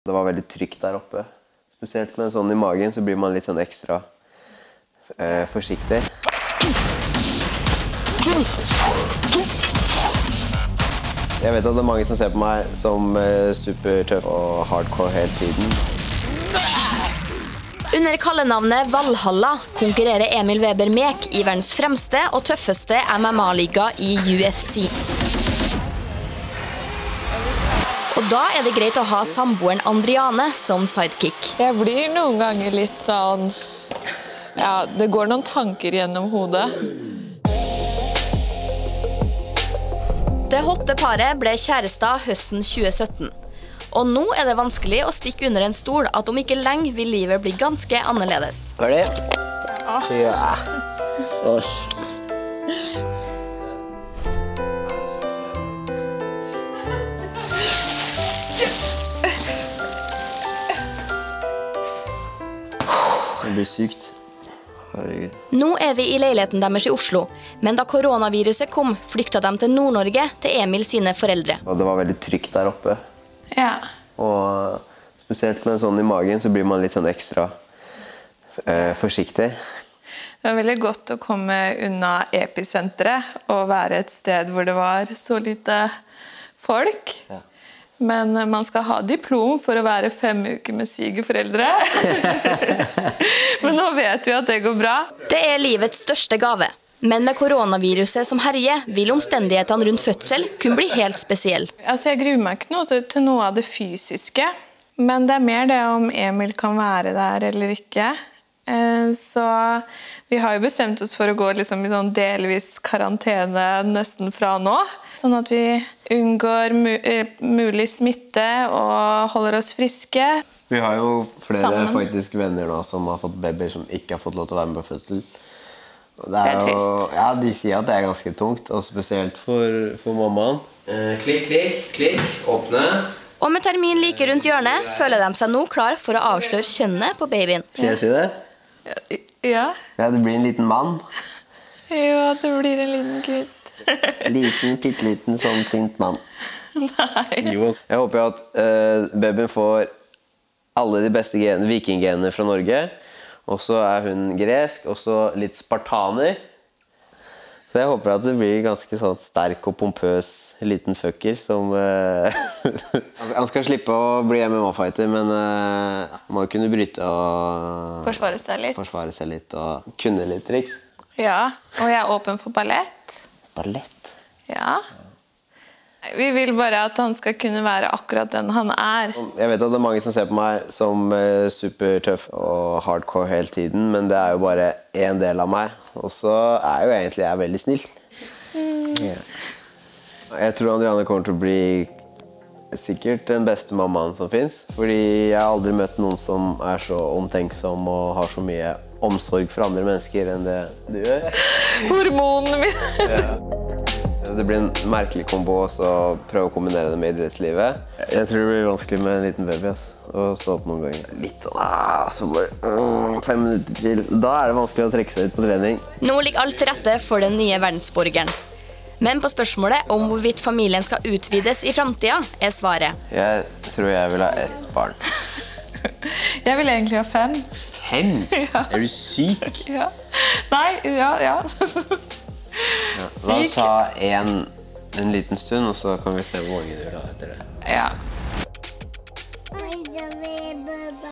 Det var veldig trygt der oppe. Spesielt med en sånn i magen, så blir man litt sånn ekstra eh, forsiktig. Jeg vet at det er mange som ser på meg som eh, supertøff og hardcore hele tiden. Under kallenavnet Valhalla konkurrerer Emil Weber Mek i verdens fremste og tøffeste MMA-liga i UFC. Og da er det greit å ha samboeren Andriane som sidekick. Jeg blir noen ganger litt sånn Ja, det går noen tanker gjennom hodet. Det hotte paret ble kjærester høsten 2017. Og nå er det vanskelig å stikke under en stol at om ikke lenge vil livet bli ganske annerledes. Hva er det? Ja. Blir sykt. Herregud. Nå er vi i leiligheten deres i Oslo, men da koronaviruset kom, flykta de til Nord-Norge til Emil sine foreldre. Og det var veldig trygt der oppe. Ja. Og spesielt med en sånn i magen, så blir man litt sånn ekstra eh, forsiktig. Det var veldig godt å komme unna episenteret og være et sted hvor det var så lite folk. Ja. Men man skal ha diplom for å være fem uker med svigerforeldre. Men nå vet vi at det går bra. Det er livets største gave. Men med koronaviruset som herjer, vil omstendighetene rundt fødsel kunne bli helt spesielle. Altså, jeg gruer meg ikke noe til, til noe av det fysiske. Men det er mer det om Emil kan være der eller ikke. Eh, Så vi har jo bestemt oss for å gå liksom i sånn delvis karantene nesten fra nå. Sånn at vi unngår eh, mulig smitte og holder oss friske. Vi har jo flere Sammen. faktisk venner nå som har fått babyer som ikke har fått lov til å være med på fødsel. Det Det Det er jo, trist. Ja, De sier at det er ganske tungt, og spesielt for, for mammaen. Eh, klikk, klikk, klikk. Åpne. Og med termin like rundt hjørnet føler de seg nå klar for å avsløre kjønnet på babyen. Skal jeg si det? Ja. Ja, Du blir en liten mann. Jo, at du blir en liten gutt. Liten, pitteliten, sånn sint mann. Nei. Jo. Jeg håper jo at uh, babyen får alle de beste gen- vikinggenene fra Norge. Og så er hun gresk, og så litt spartaner. Så jeg håper at det blir ganske sånn sterk og pompøs liten fucker som uh, Han skal slippe å bli MMA-fighter, men uh, må jo kunne bryte og Forsvare seg litt. forsvare seg litt og kunne litt triks. Ja. Og jeg er åpen for ballett. Ballett. Ja. Vi vil bare at han skal kunne være akkurat den han er. Jeg vet at det er mange som ser på meg som eh, supertøff og hardcore hele tiden, men det er jo bare én del av meg. Og så er jo egentlig jeg veldig snill. Ja. Jeg tror Andriane kommer til å bli sikkert den beste mammaen som fins. Fordi jeg har aldri møtt noen som er så omtenksom og har så mye omsorg for andre mennesker enn det du gjør. Hormonene mine. Det blir en merkelig kombo å prøve å kombinere det med idrettslivet. Jeg tror det blir vanskelig med en liten baby. ass. Å stå opp noen ganger. Litt sånn ah, så bare, mm, Fem minutter til. Da er det vanskelig å trekke seg ut på trening. Nå ligger alt til rette for den nye verdensborgeren. Men på spørsmålet om hvorvidt familien skal utvides i framtida, er svaret Jeg tror jeg vil ha ett barn. Jeg vil egentlig ha fem. Fem? Er du syk? Ja. Nei, ja, ja. La oss ha én en liten stund, og så kan vi se hvor mange du vil ha etter det. ja.